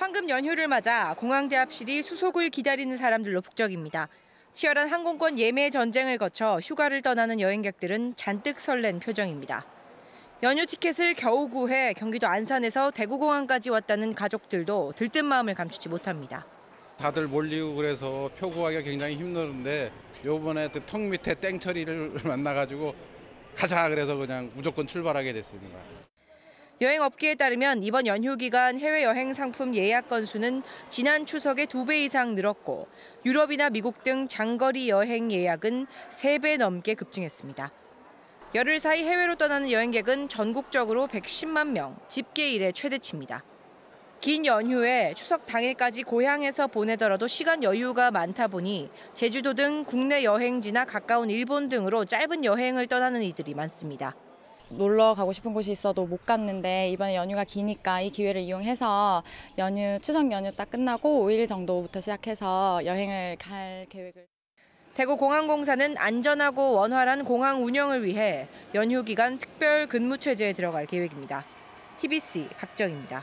황금 연휴를 맞아 공항대 앞실이 수속을 기다리는 사람들로 북적입니다. 치열한 항공권 예매 전쟁을 거쳐 휴가를 떠나는 여행객들은 잔뜩 설렌 표정입니다. 연휴 티켓을 겨우 구해 경기도 안산에서 대구공항까지 왔다는 가족들도 들뜬 마음을 감추지 못합니다. 다들 몰리고 그래서 표 구하기가 굉장히 힘드는데 요번에 그 턱 밑에 땡처리를 만나가지고 가자 그래서 그냥 무조건 출발하게 됐습니다. 여행업계에 따르면 이번 연휴 기간 해외여행 상품 예약 건수는 지난 추석의 두배 이상 늘었고 유럽이나 미국 등 장거리 여행 예약은 세배 넘게 급증했습니다. 열흘 사이 해외로 떠나는 여행객은 전국적으로 110만 명, 집계 이래 최대치입니다. 긴 연휴에 추석 당일까지 고향에서 보내더라도 시간 여유가 많다 보니 제주도 등 국내 여행지나 가까운 일본 등으로 짧은 여행을 떠나는 이들이 많습니다. 놀러 가고 싶은 곳이 있어도 못 갔는데 이번에 연휴가 기니까 이 기회를 이용해서 연휴 추석 연휴 딱 끝나고 5일 정도부터 시작해서 여행을 갈 계획을 대구공항공사는 안전하고 원활한 공항 운영을 위해 연휴 기간 특별 근무 체제에 들어갈 계획입니다. TBC 박정입니다.